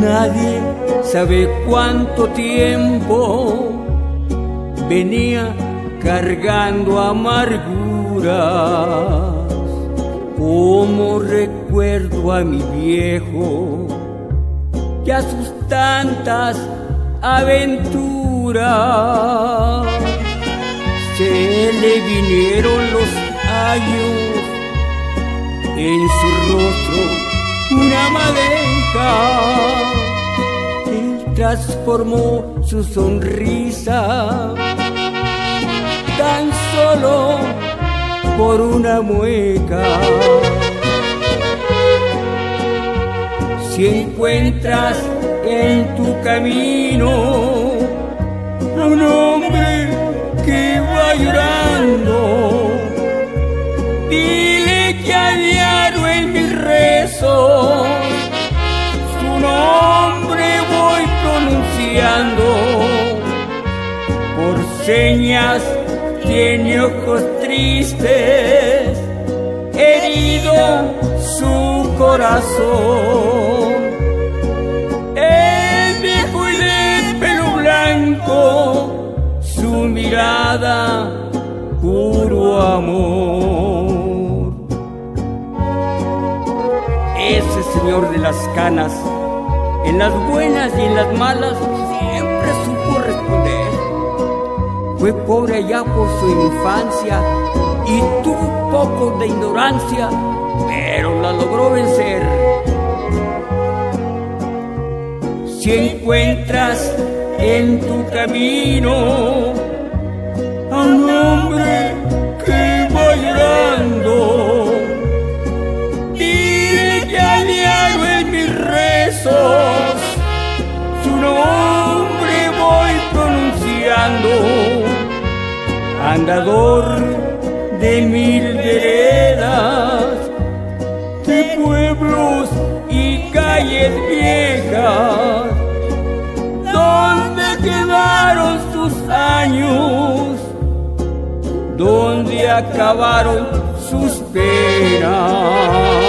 Nadie sabe cuánto tiempo venía cargando amarguras. Como recuerdo a mi viejo, que a sus tantas aventuras se le vinieron los años en su rostro una madeja. Él transformó su sonrisa tan solo por una mueca. Si encuentras en tu camino a un hombre que va llorando, señas tiene ojos tristes, herido su corazón. El viejo y de pelo blanco, su mirada puro amor. Ese señor de las canas, en las buenas y en las malas, Fue pobre allá por su infancia y tuvo poco de ignorancia, pero la logró vencer. Si encuentras en tu camino a un hombre que va llorando, dile que a diario en mis rezos andador de mil veredas, de pueblos y calles viejas, donde quedaron sus años, donde acabaron sus penas.